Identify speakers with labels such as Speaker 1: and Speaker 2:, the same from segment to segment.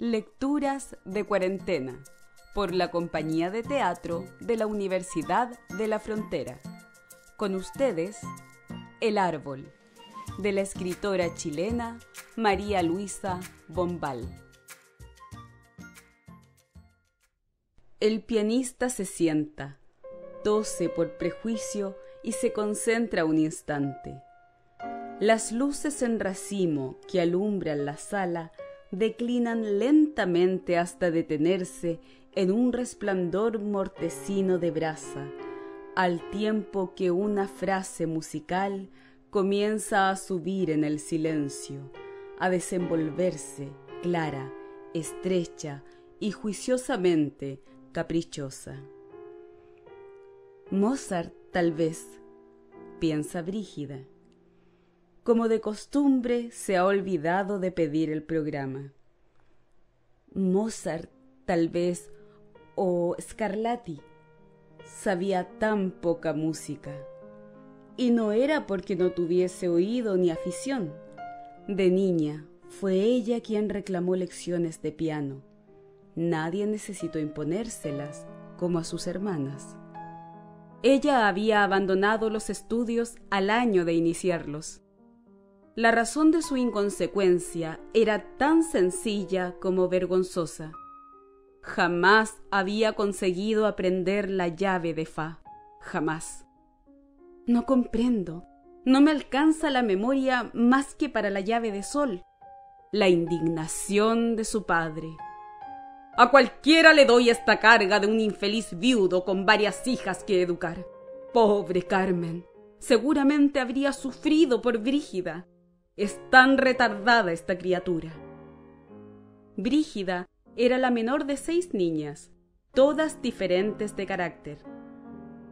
Speaker 1: Lecturas de cuarentena por la compañía de teatro de la Universidad de la Frontera. Con ustedes, El Árbol, de la escritora chilena María Luisa Bombal. El pianista se sienta, tose por prejuicio y se concentra un instante. Las luces en racimo que alumbran la sala declinan lentamente hasta detenerse en un resplandor mortecino de brasa, al tiempo que una frase musical comienza a subir en el silencio, a desenvolverse clara, estrecha y juiciosamente caprichosa. Mozart, tal vez, piensa Brígida. Como de costumbre, se ha olvidado de pedir el programa. Mozart, tal vez, o Scarlatti, sabía tan poca música. Y no era porque no tuviese oído ni afición. De niña, fue ella quien reclamó lecciones de piano. Nadie necesitó imponérselas, como a sus hermanas. Ella había abandonado los estudios al año de iniciarlos. La razón de su inconsecuencia era tan sencilla como vergonzosa. Jamás había conseguido aprender la llave de Fa. Jamás. No comprendo. No me alcanza la memoria más que para la llave de Sol. La indignación de su padre. A cualquiera le doy esta carga de un infeliz viudo con varias hijas que educar. Pobre Carmen. Seguramente habría sufrido por Brígida es tan retardada esta criatura. Brígida era la menor de seis niñas, todas diferentes de carácter.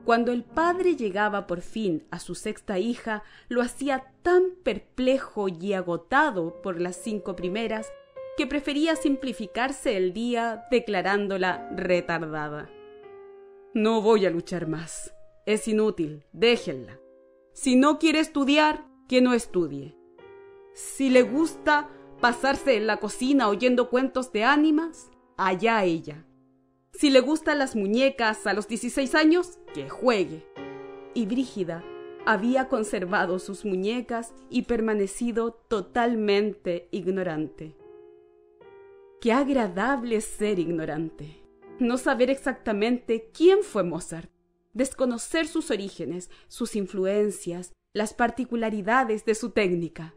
Speaker 1: Cuando el padre llegaba por fin a su sexta hija, lo hacía tan perplejo y agotado por las cinco primeras que prefería simplificarse el día declarándola retardada. No voy a luchar más. Es inútil, déjenla. Si no quiere estudiar, que no estudie. Si le gusta pasarse en la cocina oyendo cuentos de ánimas, allá ella. Si le gustan las muñecas a los 16 años, que juegue. Y Brígida había conservado sus muñecas y permanecido totalmente ignorante. Qué agradable ser ignorante. No saber exactamente quién fue Mozart, desconocer sus orígenes, sus influencias, las particularidades de su técnica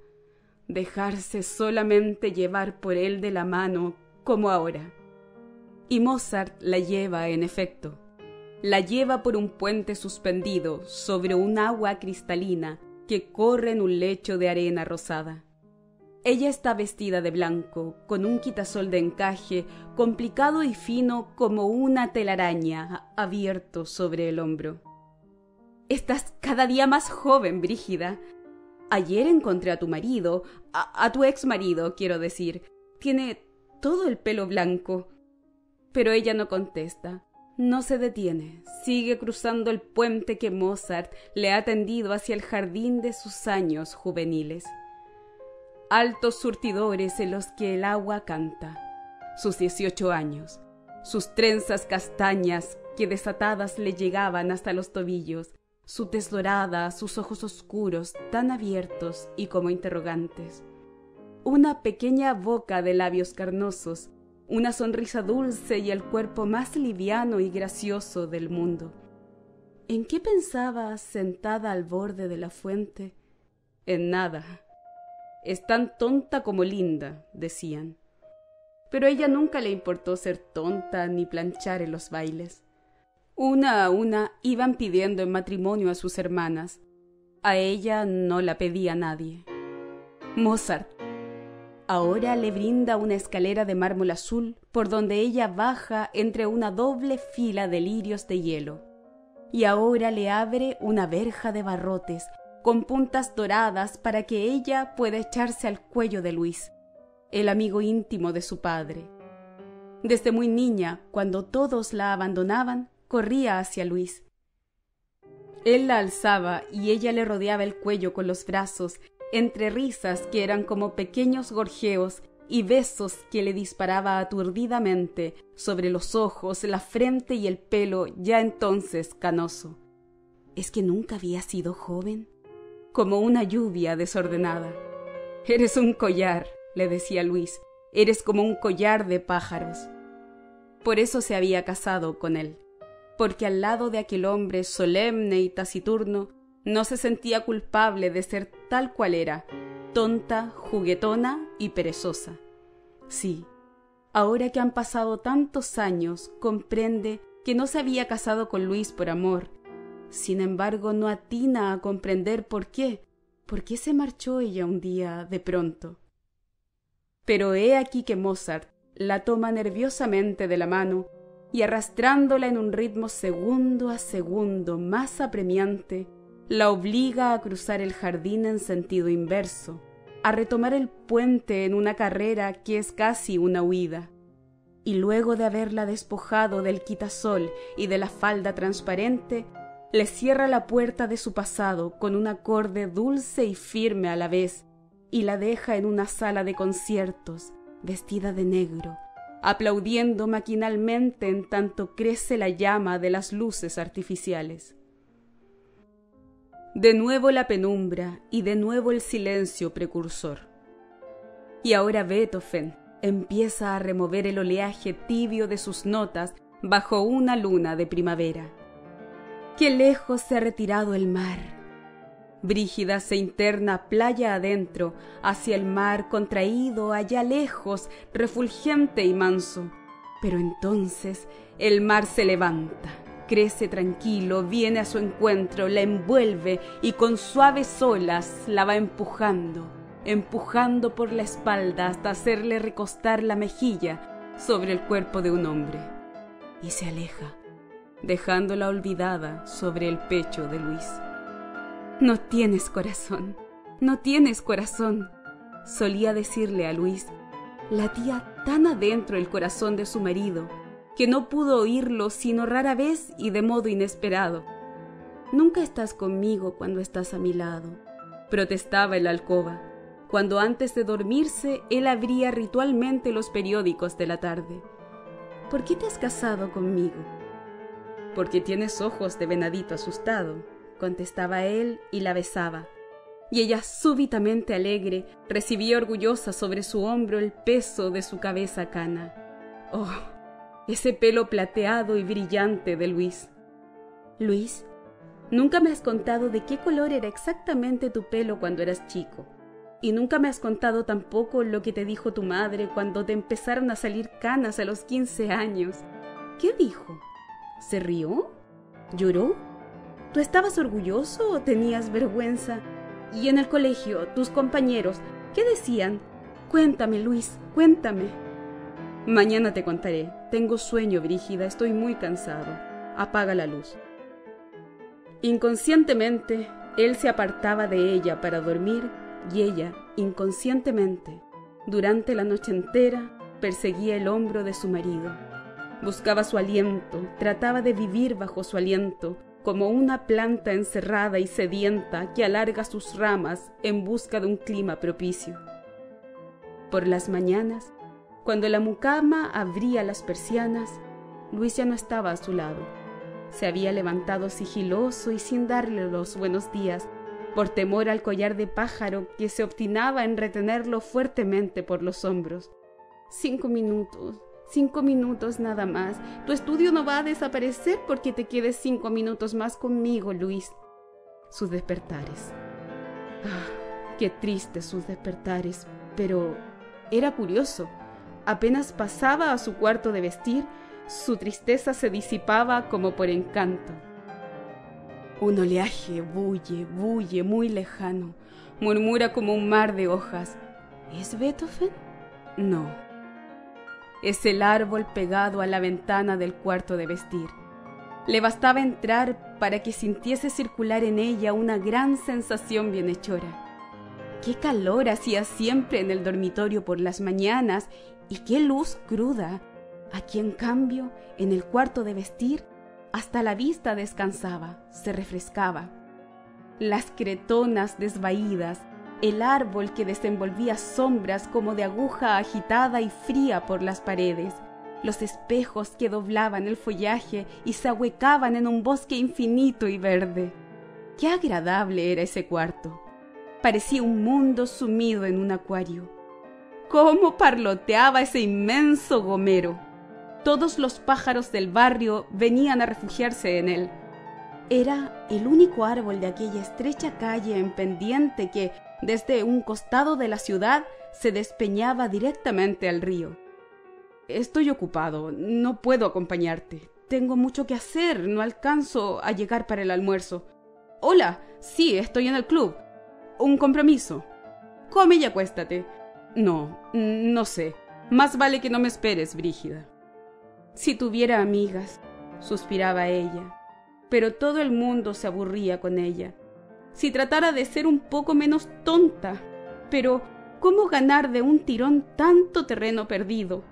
Speaker 1: dejarse solamente llevar por él de la mano como ahora. Y Mozart la lleva, en efecto. La lleva por un puente suspendido sobre un agua cristalina que corre en un lecho de arena rosada. Ella está vestida de blanco, con un quitasol de encaje complicado y fino como una telaraña abierto sobre el hombro. Estás cada día más joven, Brígida, Ayer encontré a tu marido, a, tu ex marido, quiero decir. Tiene todo el pelo blanco. Pero ella no contesta. No se detiene. Sigue cruzando el puente que Mozart le ha tendido hacia el jardín de sus años juveniles. Altos surtidores en los que el agua canta. Sus dieciocho años. Sus trenzas castañas que desatadas le llegaban hasta los tobillos su tez dorada, sus ojos oscuros, tan abiertos y como interrogantes. Una pequeña boca de labios carnosos, una sonrisa dulce y el cuerpo más liviano y gracioso del mundo. ¿En qué pensaba sentada al borde de la fuente? En nada. Es tan tonta como linda, decían. Pero a ella nunca le importó ser tonta ni planchar en los bailes. Una a una iban pidiendo en matrimonio a sus hermanas. A ella no la pedía nadie. Mozart. Ahora le brinda una escalera de mármol azul por donde ella baja entre una doble fila de lirios de hielo. Y ahora le abre una verja de barrotes con puntas doradas para que ella pueda echarse al cuello de Luis, el amigo íntimo de su padre. Desde muy niña, cuando todos la abandonaban, corría hacia Luis. Él la alzaba y ella le rodeaba el cuello con los brazos, entre risas que eran como pequeños gorjeos y besos que le disparaba aturdidamente sobre los ojos, la frente y el pelo ya entonces canoso. ¿Es que nunca había sido joven? Como una lluvia desordenada. Eres un collar, le decía Luis, eres como un collar de pájaros. Por eso se había casado con él, porque al lado de aquel hombre solemne y taciturno no se sentía culpable de ser tal cual era, tonta, juguetona y perezosa. Sí, ahora que han pasado tantos años, comprende que no se había casado con Luis por amor. Sin embargo, no atina a comprender por qué, por qué se marchó ella un día de pronto. Pero he aquí que Mozart la toma nerviosamente de la mano y arrastrándola en un ritmo segundo a segundo más apremiante, la obliga a cruzar el jardín en sentido inverso, a retomar el puente en una carrera que es casi una huida. Y luego de haberla despojado del quitasol y de la falda transparente, le cierra la puerta de su pasado con un acorde dulce y firme a la vez, y la deja en una sala de conciertos, vestida de negro, aplaudiendo maquinalmente en tanto crece la llama de las luces artificiales. De nuevo la penumbra y de nuevo el silencio precursor. Y ahora Beethoven empieza a remover el oleaje tibio de sus notas bajo una luna de primavera. Qué lejos se ha retirado el mar. Brígida se interna playa adentro, hacia el mar contraído allá lejos, refulgente y manso. Pero entonces el mar se levanta crece tranquilo, viene a su encuentro, la envuelve y con suaves olas la va empujando, empujando por la espalda hasta hacerle recostar la mejilla sobre el cuerpo de un hombre. Y se aleja, dejándola olvidada sobre el pecho de Luis. No tienes corazón, no tienes corazón, solía decirle a Luis, latía tan adentro el corazón de su marido que no pudo oírlo sino rara vez y de modo inesperado. Nunca estás conmigo cuando estás a mi lado, protestaba el alcoba, cuando antes de dormirse él abría ritualmente los periódicos de la tarde. ¿Por qué te has casado conmigo? Porque tienes ojos de venadito asustado, contestaba él y la besaba. Y ella súbitamente alegre recibía orgullosa sobre su hombro el peso de su cabeza cana. Oh, ese pelo plateado y brillante de Luis. Luis, nunca me has contado de qué color era exactamente tu pelo cuando eras chico. Y nunca me has contado tampoco lo que te dijo tu madre cuando te empezaron a salir canas a los quince años. ¿Qué dijo? ¿Se rió? ¿Lloró? ¿Tú estabas orgulloso o tenías vergüenza? Y en el colegio, tus compañeros, ¿qué decían? Cuéntame, Luis, cuéntame. Mañana te contaré. Tengo sueño, Brígida, estoy muy cansado. Apaga la luz. Inconscientemente, él se apartaba de ella para dormir y ella, inconscientemente, durante la noche entera, perseguía el hombro de su marido. Buscaba su aliento, trataba de vivir bajo su aliento, como una planta encerrada y sedienta que alarga sus ramas en busca de un clima propicio. Por las mañanas, cuando la mucama abría las persianas, Luis ya no estaba a su lado. Se había levantado sigiloso y sin darle los buenos días, por temor al collar de pájaro que se obstinaba en retenerlo fuertemente por los hombros. Cinco minutos, cinco minutos nada más. Tu estudio no va a desaparecer porque te quedes cinco minutos más conmigo, Luis. Sus despertares. Ah, qué tristes sus despertares, pero era curioso. Apenas pasaba a su cuarto de vestir, su tristeza se disipaba como por encanto. Un oleaje bulle, bulle muy lejano, murmura como un mar de hojas. ¿Es Beethoven? No. Es el árbol pegado a la ventana del cuarto de vestir. Le bastaba entrar para que sintiese circular en ella una gran sensación bienhechora. Qué calor hacía siempre en el dormitorio por las mañanas y qué luz cruda. Aquí en cambio, en el cuarto de vestir, hasta la vista descansaba, se refrescaba. Las cretonas desvaídas, el árbol que desenvolvía sombras como de aguja agitada y fría por las paredes, los espejos que doblaban el follaje y se ahuecaban en un bosque infinito y verde. Qué agradable era ese cuarto. Parecía un mundo sumido en un acuario. Cómo parloteaba ese inmenso gomero. Todos los pájaros del barrio venían a refugiarse en él. Era el único árbol de aquella estrecha calle en pendiente que, desde un costado de la ciudad, se despeñaba directamente al río. Estoy ocupado, no puedo acompañarte. Tengo mucho que hacer, no alcanzo a llegar para el almuerzo. Hola, sí, estoy en el club. Un compromiso. Come y acuéstate. No, no sé. Más vale que no me esperes, Brígida. Si tuviera amigas, suspiraba ella, pero todo el mundo se aburría con ella. Si tratara de ser un poco menos tonta, pero ¿cómo ganar de un tirón tanto terreno perdido?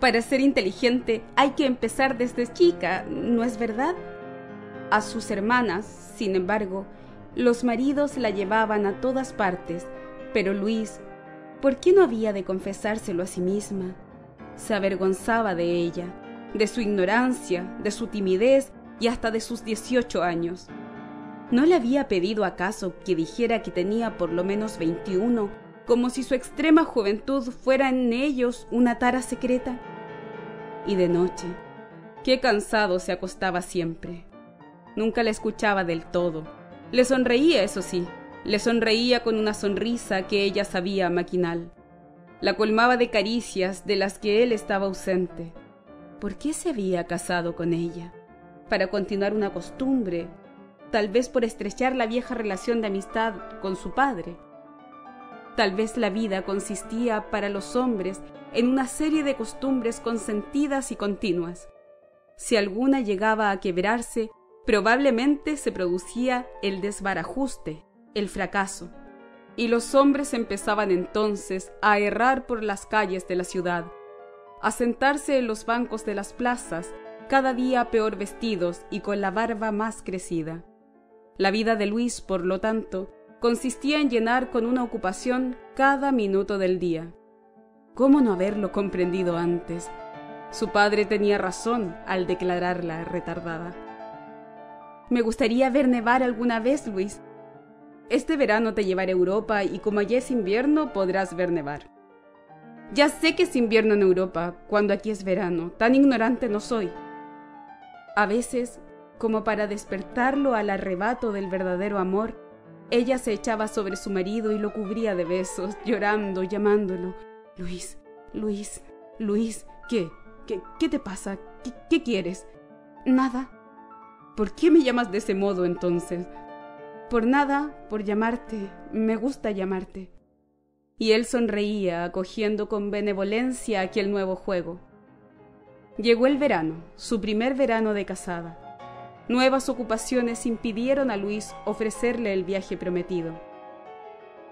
Speaker 1: Para ser inteligente hay que empezar desde chica, ¿no es verdad? A sus hermanas, sin embargo, los maridos la llevaban a todas partes, pero Luis, ¿por qué no había de confesárselo a sí misma? Se avergonzaba de ella, de su ignorancia, de su timidez y hasta de sus dieciocho años. ¿No le había pedido acaso que dijera que tenía por lo menos veintiuno, como si su extrema juventud fuera en ellos una tara secreta? y de noche. Qué cansado se acostaba siempre. Nunca la escuchaba del todo. Le sonreía, eso sí, le sonreía con una sonrisa que ella sabía maquinal. La colmaba de caricias de las que él estaba ausente. ¿Por qué se había casado con ella? ¿Para continuar una costumbre? Tal vez por estrechar la vieja relación de amistad con su padre. Tal vez la vida consistía para los hombres en una serie de costumbres consentidas y continuas. Si alguna llegaba a quebrarse, probablemente se producía el desbarajuste, el fracaso, y los hombres empezaban entonces a errar por las calles de la ciudad, a sentarse en los bancos de las plazas, cada día peor vestidos y con la barba más crecida. La vida de Luis, por lo tanto, consistía en llenar con una ocupación cada minuto del día. ¿Cómo no haberlo comprendido antes? Su padre tenía razón al declararla retardada. Me gustaría ver nevar alguna vez, Luis. Este verano te llevaré a Europa y como allí es invierno podrás ver nevar. Ya sé que es invierno en Europa, cuando aquí es verano. Tan ignorante no soy. A veces, como para despertarlo al arrebato del verdadero amor, ella se echaba sobre su marido y lo cubría de besos, llorando, llamándolo, Luis, Luis, Luis, ¿qué? ¿Qué, qué te pasa? ¿Qué, ¿Qué quieres? Nada. ¿Por qué me llamas de ese modo entonces? Por nada, por llamarte. Me gusta llamarte. Y él sonreía, acogiendo con benevolencia aquel nuevo juego. Llegó el verano, su primer verano de casada. Nuevas ocupaciones impidieron a Luis ofrecerle el viaje prometido.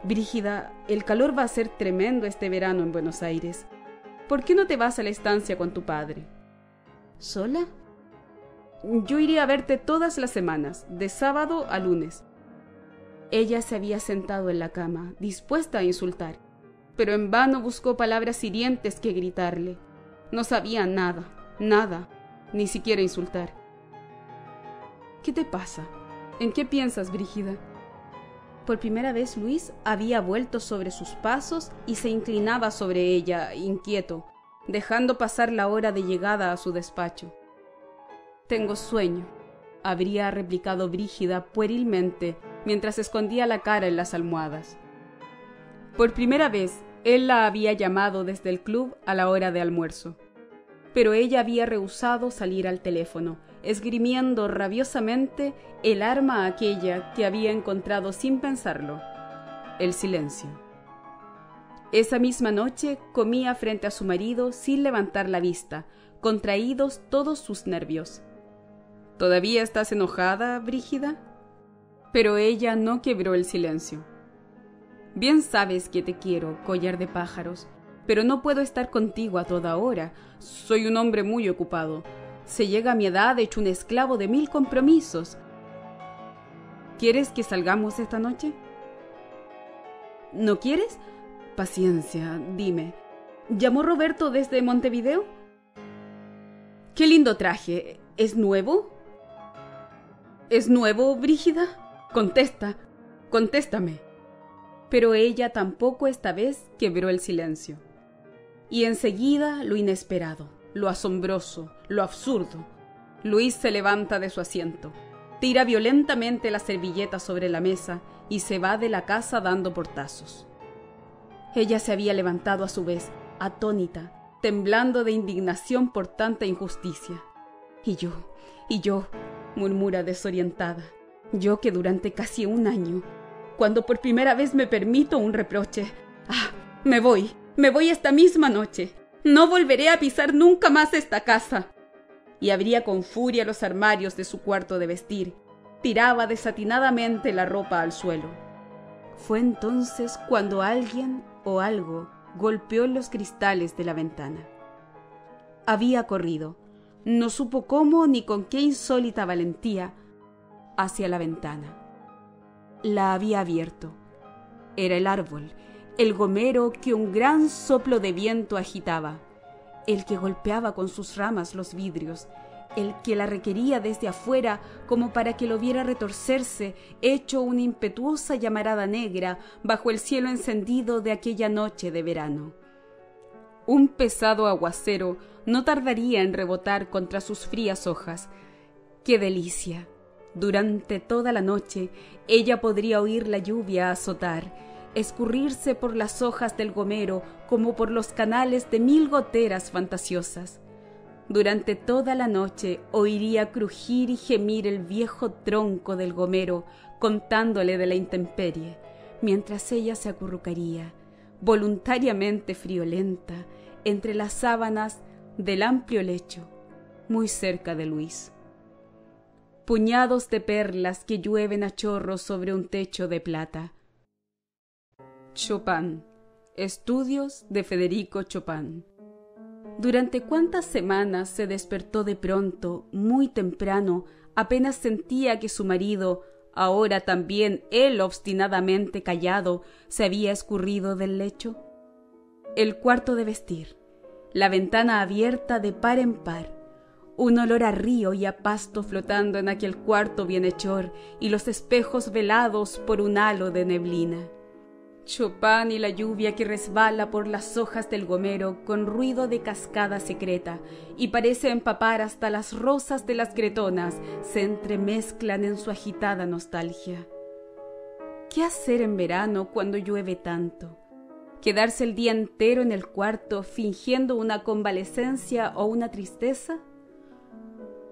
Speaker 1: Brígida, el calor va a ser tremendo este verano en Buenos Aires. ¿Por qué no te vas a la estancia con tu padre? ¿Sola? Yo iré a verte todas las semanas, de sábado a lunes. Ella se había sentado en la cama, dispuesta a insultar, pero en vano buscó palabras hirientes que gritarle. No sabía nada, nada, ni siquiera insultar. ¿Qué te pasa? ¿En qué piensas, Brígida? Por primera vez Luis había vuelto sobre sus pasos y se inclinaba sobre ella, inquieto, dejando pasar la hora de llegada a su despacho. Tengo sueño, habría replicado Brígida puerilmente mientras escondía la cara en las almohadas. Por primera vez, él la había llamado desde el club a la hora de almuerzo, pero ella había rehusado salir al teléfono esgrimiendo rabiosamente el arma aquella que había encontrado sin pensarlo, el silencio. Esa misma noche comía frente a su marido sin levantar la vista, contraídos todos sus nervios. ¿Todavía estás enojada, Brígida? Pero ella no quebró el silencio. Bien sabes que te quiero, collar de pájaros, pero no puedo estar contigo a toda hora. Soy un hombre muy ocupado. Se llega a mi edad hecho un esclavo de mil compromisos. ¿Quieres que salgamos esta noche? ¿No quieres? Paciencia, dime. ¿Llamó Roberto desde Montevideo? Qué lindo traje. ¿Es nuevo? ¿Es nuevo, Brígida? Contesta, contéstame. Pero ella tampoco esta vez quebró el silencio. Y enseguida lo inesperado, lo asombroso, lo absurdo. Luis se levanta de su asiento, tira violentamente la servilleta sobre la mesa y se va de la casa dando portazos. Ella se había levantado a su vez, atónita, temblando de indignación por tanta injusticia. Y yo, y yo, murmura desorientada, yo que durante casi un año, cuando por primera vez me permito un reproche, ah, me voy, me voy esta misma noche, no volveré a pisar nunca más esta casa. Y abría con furia los armarios de su cuarto de vestir, tiraba desatinadamente la ropa al suelo. Fue entonces cuando alguien o algo golpeó los cristales de la ventana. Había corrido, no supo cómo ni con qué insólita valentía, hacia la ventana. La había abierto. Era el árbol, el gomero que un gran soplo de viento agitaba, el que golpeaba con sus ramas los vidrios, el que la requería desde afuera como para que lo viera retorcerse, hecho una impetuosa llamarada negra bajo el cielo encendido de aquella noche de verano. Un pesado aguacero no tardaría en rebotar contra sus frías hojas. ¡Qué delicia! Durante toda la noche ella podría oír la lluvia azotar, escurrirse por las hojas del gomero como por los canales de mil goteras fantasiosas. Durante toda la noche oiría crujir y gemir el viejo tronco del gomero contándole de la intemperie, mientras ella se acurrucaría, voluntariamente friolenta, entre las sábanas del amplio lecho, muy cerca de Luis. Puñados de perlas que llueven a chorros sobre un techo de plata. Chopin. Estudios de Federico Chopin. Durante cuántas semanas se despertó de pronto, muy temprano, apenas sentía que su marido, ahora también él obstinadamente callado, se había escurrido del lecho. El cuarto de vestir, la ventana abierta de par en par, un olor a río y a pasto flotando en aquel cuarto bienhechor y los espejos velados por un halo de neblina. Chopin y la lluvia que resbala por las hojas del gomero con ruido de cascada secreta y parece empapar hasta las rosas de las gretonas se entremezclan en su agitada nostalgia. ¿Qué hacer en verano cuando llueve tanto? ¿Quedarse el día entero en el cuarto fingiendo una convalecencia o una tristeza?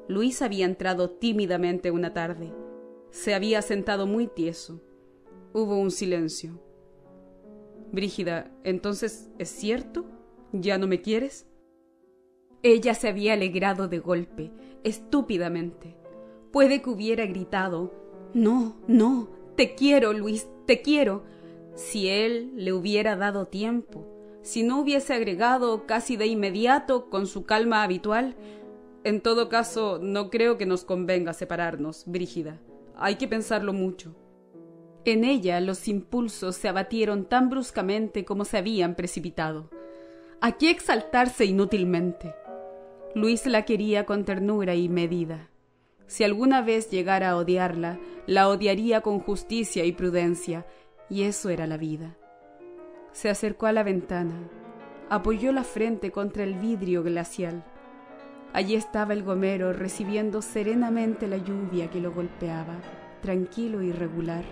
Speaker 1: Luis había entrado tímidamente una tarde. Se había sentado muy tieso. Hubo un silencio. Brígida, entonces, ¿es cierto? ¿Ya no me quieres? Ella se había alegrado de golpe, estúpidamente. Puede que hubiera gritado, No, no, te quiero, Luis, te quiero, si él le hubiera dado tiempo, si no hubiese agregado casi de inmediato con su calma habitual. En todo caso, no creo que nos convenga separarnos, Brígida. Hay que pensarlo mucho. En ella los impulsos se abatieron tan bruscamente como se habían precipitado. ¿A qué exaltarse inútilmente? Luis la quería con ternura y medida. Si alguna vez llegara a odiarla, la odiaría con justicia y prudencia, y eso era la vida. Se acercó a la ventana, apoyó la frente contra el vidrio glacial. Allí estaba el gomero recibiendo serenamente la lluvia que lo golpeaba, tranquilo y regular.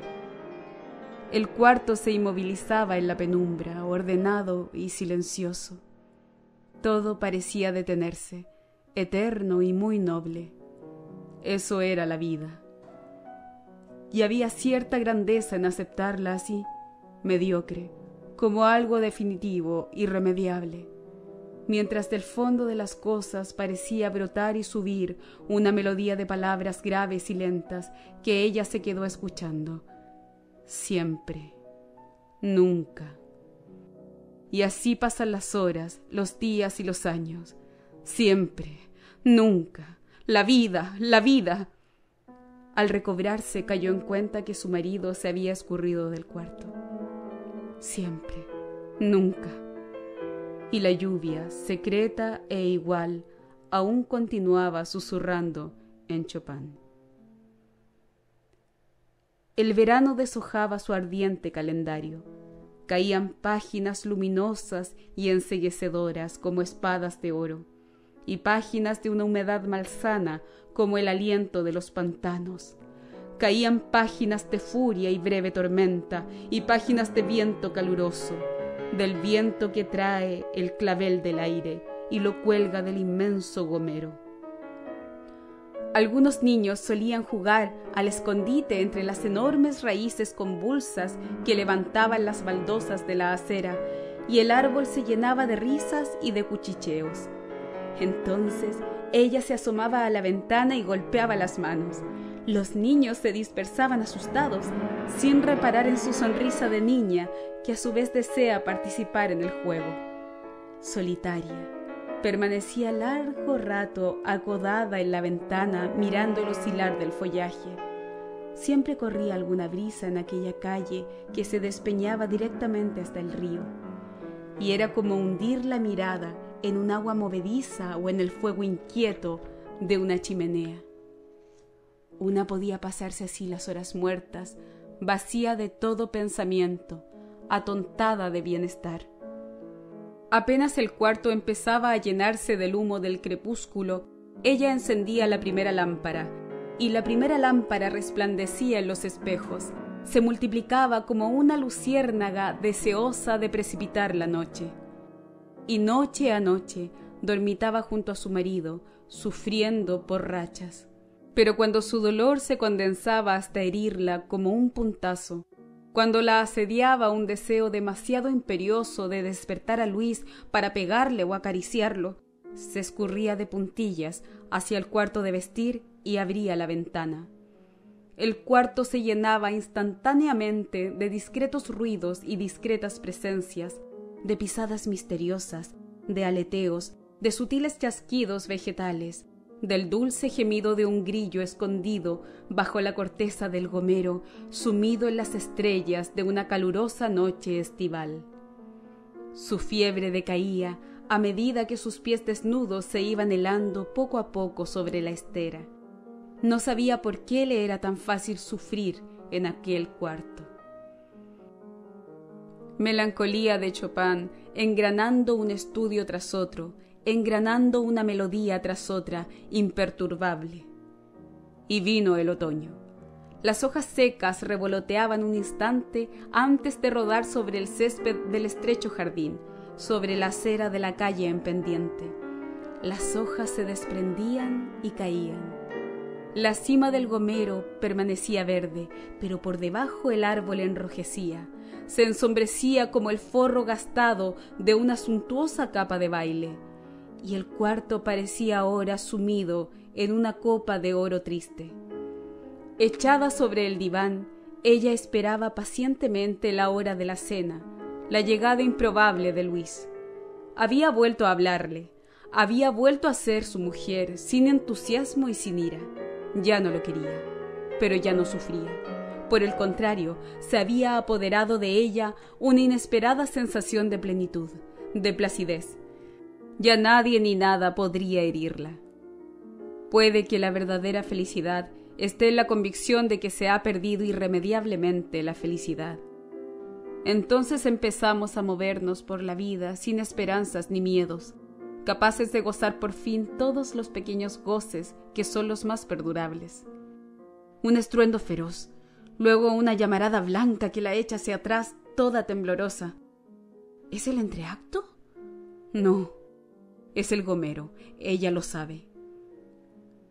Speaker 1: El cuarto se inmovilizaba en la penumbra, ordenado y silencioso. Todo parecía detenerse, eterno y muy noble. Eso era la vida. Y había cierta grandeza en aceptarla así, mediocre, como algo definitivo, irremediable, mientras del fondo de las cosas parecía brotar y subir una melodía de palabras graves y lentas que ella se quedó escuchando siempre, nunca. Y así pasan las horas, los días y los años. Siempre, nunca. La vida, la vida. Al recobrarse cayó en cuenta que su marido se había escurrido del cuarto. siempre, nunca. Y la lluvia, secreta e igual, aún continuaba susurrando en Chopin. El verano deshojaba su ardiente calendario. Caían páginas luminosas y enseguecedoras como espadas de oro, y páginas de una humedad malsana como el aliento de los pantanos. Caían páginas de furia y breve tormenta, y páginas de viento caluroso, del viento que trae el clavel del aire y lo cuelga del inmenso gomero. Algunos niños solían jugar al escondite entre las enormes raíces convulsas que levantaban las baldosas de la acera, y el árbol se llenaba de risas y de cuchicheos. Entonces ella se asomaba a la ventana y golpeaba las manos. Los niños se dispersaban asustados, sin reparar en su sonrisa de niña, que a su vez desea participar en el juego. Solitaria, permanecía largo rato acodada en la ventana mirando el oscilar del follaje. Siempre corría alguna brisa en aquella calle que se despeñaba directamente hasta el río, y era como hundir la mirada en un agua movediza o en el fuego inquieto de una chimenea. Una podía pasarse así las horas muertas, vacía de todo pensamiento, atontada de bienestar. Apenas el cuarto empezaba a llenarse del humo del crepúsculo, ella encendía la primera lámpara, y la primera lámpara resplandecía en los espejos, se multiplicaba como una luciérnaga deseosa de precipitar la noche y noche a noche dormitaba junto a su marido, sufriendo por rachas. Pero cuando su dolor se condensaba hasta herirla como un puntazo, cuando la asediaba un deseo demasiado imperioso de despertar a Luis para pegarle o acariciarlo, se escurría de puntillas hacia el cuarto de vestir y abría la ventana. El cuarto se llenaba instantáneamente de discretos ruidos y discretas presencias, de pisadas misteriosas, de aleteos, de sutiles chasquidos vegetales, del dulce gemido de un grillo escondido bajo la corteza del gomero, sumido en las estrellas de una calurosa noche estival. Su fiebre decaía a medida que sus pies desnudos se iban helando poco a poco sobre la estera. No sabía por qué le era tan fácil sufrir en aquel cuarto melancolía de Chopin, engranando un estudio tras otro, engranando una melodía tras otra, imperturbable. Y vino el otoño. Las hojas secas revoloteaban un instante antes de rodar sobre el césped del estrecho jardín, sobre la acera de la calle en pendiente. Las hojas se desprendían y caían. La cima del gomero permanecía verde, pero por debajo el árbol enrojecía, se ensombrecía como el forro gastado de una suntuosa capa de baile, y el cuarto parecía ahora sumido en una copa de oro triste. Echada sobre el diván, ella esperaba pacientemente la hora de la cena, la llegada improbable de Luis. Había vuelto a hablarle, había vuelto a ser su mujer, sin entusiasmo y sin ira. Ya no lo quería, pero ya no sufría. Por el contrario, se había apoderado de ella una inesperada sensación de plenitud, de placidez. Ya nadie ni nada podría herirla. Puede que la verdadera felicidad esté en la convicción de que se ha perdido irremediablemente la felicidad. Entonces empezamos a movernos por la vida sin esperanzas ni miedos, capaces de gozar por fin todos los pequeños goces que son los más perdurables. Un estruendo feroz, luego una llamarada blanca que la echa hacia atrás, toda temblorosa. ¿Es el entreacto? No, es el gomero, ella lo sabe.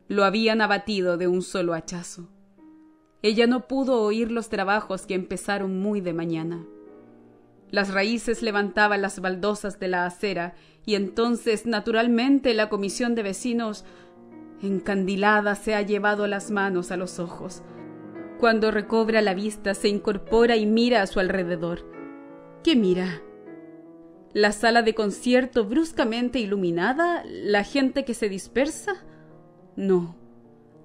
Speaker 1: Lo habían abatido de un solo hachazo. Ella no pudo oír los trabajos que empezaron muy de mañana. Las raíces levantaban las baldosas de la acera y entonces, naturalmente, la comisión de vecinos, encandilada, se ha llevado las manos a los ojos. Cuando recobra la vista, se incorpora y mira a su alrededor. ¿Qué mira? ¿La sala de concierto bruscamente iluminada? ¿La gente que se dispersa? No.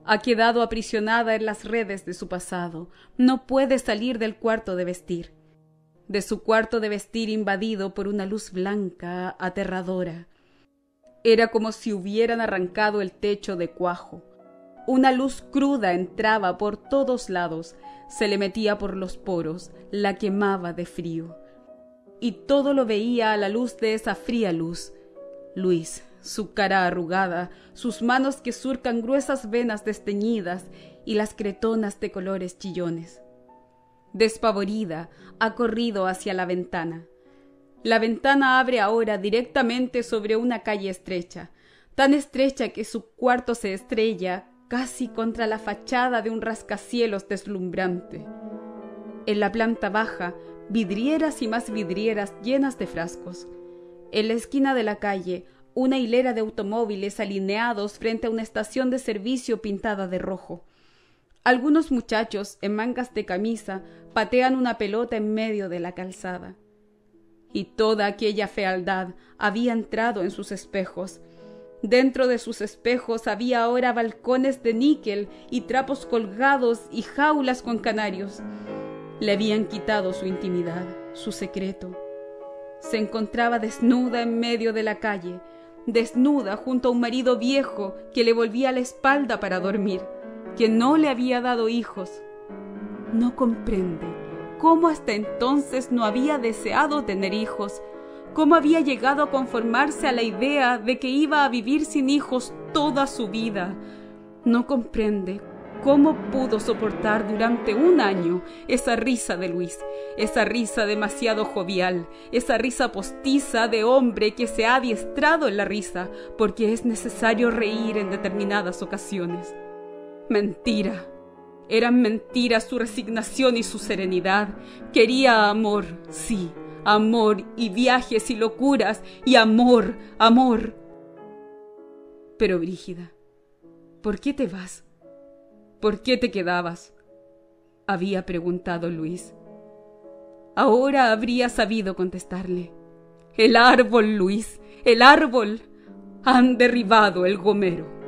Speaker 1: Ha quedado aprisionada en las redes de su pasado. No puede salir del cuarto de vestir. de su cuarto de vestir invadido por una luz blanca aterradora. Era como si hubieran arrancado el techo de cuajo. Una luz cruda entraba por todos lados, se le metía por los poros, la quemaba de frío. Y todo lo veía a la luz de esa fría luz. Luis, su cara arrugada, sus manos que surcan gruesas venas desteñidas y las cretonas de colores chillones. Despavorida, ha corrido hacia la ventana. La ventana abre ahora directamente sobre una calle estrecha, tan estrecha que su cuarto se estrella casi contra la fachada de un rascacielos deslumbrante. En la planta baja, vidrieras y más vidrieras llenas de frascos. En la esquina de la calle, una hilera de automóviles alineados frente a una estación de servicio pintada de rojo. Algunos muchachos en mangas de camisa patean una pelota en medio de la calzada. Y toda aquella fealdad había entrado en sus espejos. Dentro de sus espejos había ahora balcones de níquel y trapos colgados y jaulas con canarios. Le habían quitado su intimidad, su secreto. Se encontraba desnuda en medio de la calle, desnuda junto a un marido viejo que le volvía la espalda para dormir, que no le había dado hijos. No comprende cómo hasta entonces no había deseado tener hijos, cómo había llegado a conformarse a la idea de que iba a vivir sin hijos toda su vida. No comprende cómo pudo soportar durante un año esa risa de Luis, esa risa demasiado jovial, esa risa postiza de hombre que se ha adiestrado en la risa porque es necesario reír en determinadas ocasiones. Mentira. Eran mentiras su resignación y su serenidad. Quería amor, sí, amor y viajes y locuras y amor, amor. Pero Brígida, ¿por qué te vas? ¿Por qué te quedabas? había preguntado Luis. Ahora habría sabido contestarle. El árbol, Luis, el árbol. Han derribado el gomero.